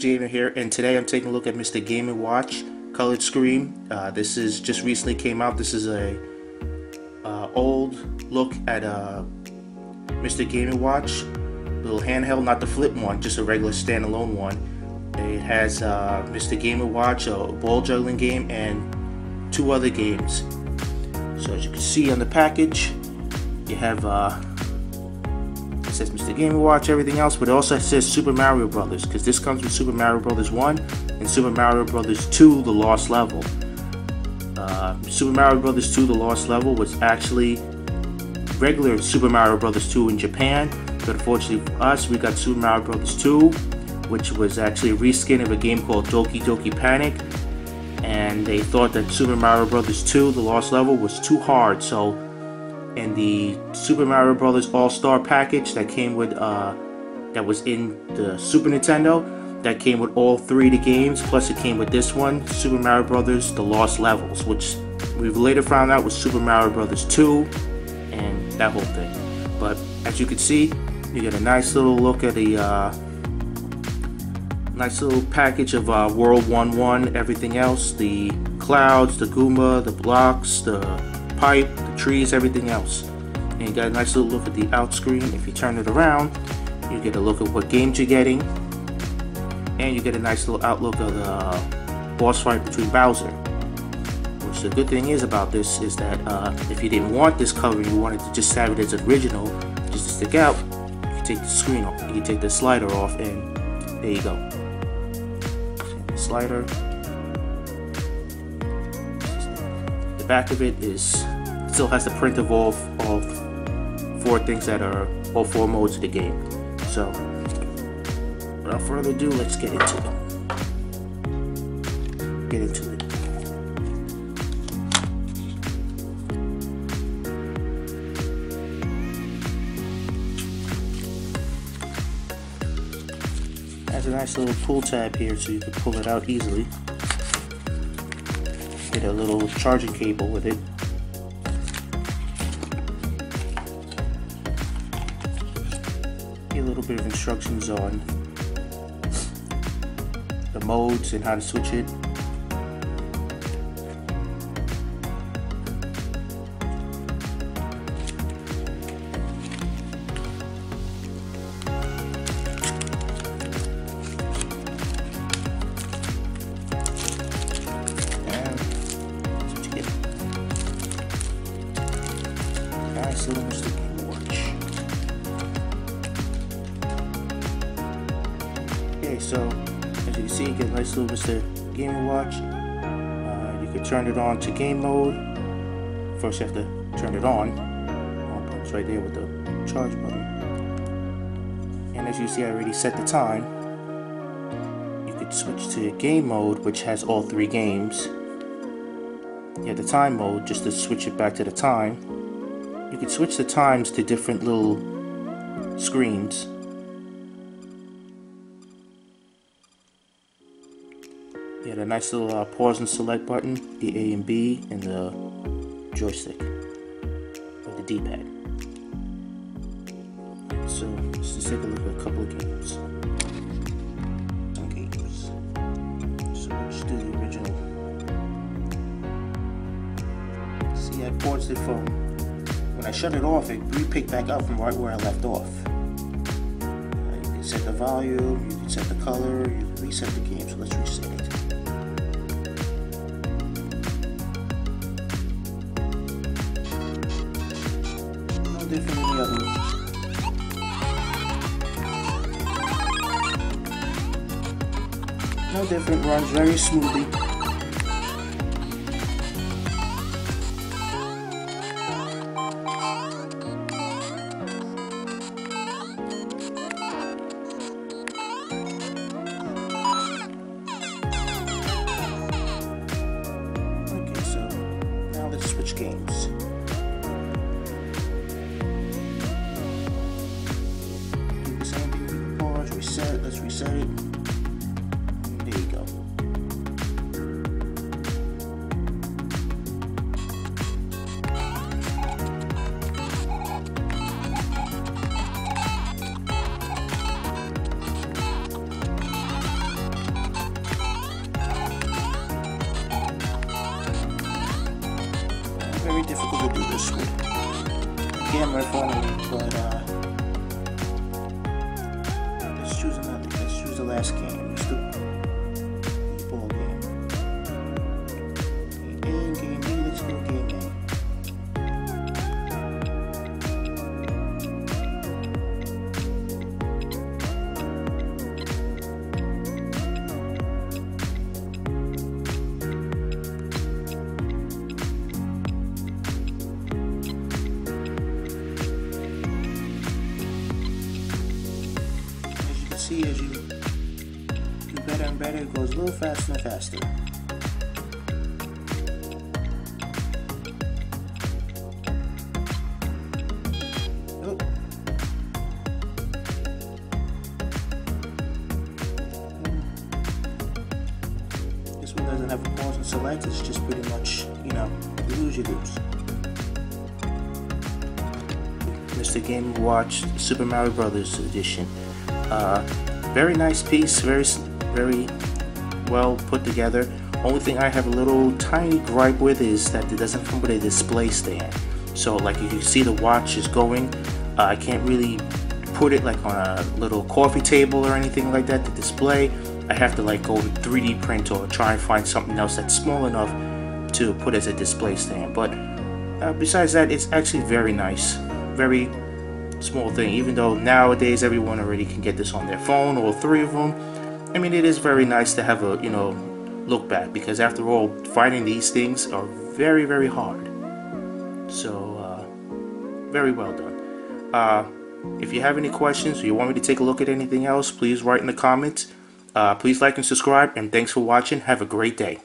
Gamer here, and today I'm taking a look at Mr. Game & Watch colored screen. Uh, this is just recently came out. This is a uh, old look at uh, Mr. Game & Watch, little handheld, not the flip one, just a regular standalone one. It has uh, Mr. Game & Watch, a ball juggling game, and two other games. So as you can see on the package, you have uh, says Mr. Game Watch, everything else, but it also says Super Mario Brothers because this comes with Super Mario Brothers 1 and Super Mario Brothers 2: The Lost Level. Uh, Super Mario Brothers 2: The Lost Level was actually regular Super Mario Brothers 2 in Japan, but unfortunately for us, we got Super Mario Brothers 2, which was actually a reskin of a game called Doki Doki Panic, and they thought that Super Mario Brothers 2: The Lost Level was too hard, so and the Super Mario Brothers All-Star package that came with uh, that was in the Super Nintendo that came with all three of the games plus it came with this one Super Mario Brothers The Lost Levels which we've later found out was Super Mario Brothers 2 and that whole thing. But as you can see you get a nice little look at the uh, nice little package of uh, World 1-1 everything else the clouds the Goomba the blocks the pipe, the trees, everything else. And you got a nice little look at the out screen. If you turn it around, you get a look at what games you're getting. And you get a nice little outlook of the boss fight between Bowser. Which the good thing is about this is that uh, if you didn't want this cover, you wanted to just have it as original, just to stick out, you can take the screen off, you can take the slider off, and there you go. Slider, back of it is still has the print of all, all four things that are all four modes of the game. So without further ado, let's get into it. Get into it. Has a nice little pull tab here so you can pull it out easily get a little charging cable with it. Get a little bit of instructions on the modes and how to switch it. So as you can see, you get nice little Mr. Game Watch. Uh, you can turn it on to game mode. First, you have to turn it on. It's right there with the charge button. And as you see, I already set the time. You could switch to game mode, which has all three games. You have the time mode just to switch it back to the time you could switch the times to different little screens. You had a nice little uh, pause and select button, the A and B, and the joystick, or the D-pad. So let's just take a look at a couple of games. Some games. So let's do the original. See, I paused it from when I shut it off, it re-picked back up from right where I left off. You can set the volume, you can set the color, you can reset the game, so let's reset it. No different than the other. No different, runs very smoothly. Okay, so now let's switch games. set it. There you go. Very difficult to do this with camera phone, but uh last game. It's the ball game. Game game B. Let's go game can see, as you better and better, it goes a little faster and faster. This one doesn't have a pause and select, it's just pretty much, you know, you lose, you lose. Mr. Game Watch Super Mario Brothers edition. Uh, very nice piece, very very well put together. Only thing I have a little tiny gripe with is that it doesn't come with a display stand. So like you see the watch is going, uh, I can't really put it like on a little coffee table or anything like that to display. I have to like go to 3D print or try and find something else that's small enough to put as a display stand. But uh, besides that, it's actually very nice. Very small thing, even though nowadays everyone already can get this on their phone, all three of them. I mean, it is very nice to have a, you know, look back because after all, finding these things are very, very hard. So, uh, very well done. Uh, if you have any questions or you want me to take a look at anything else, please write in the comments. Uh, please like and subscribe, and thanks for watching. Have a great day.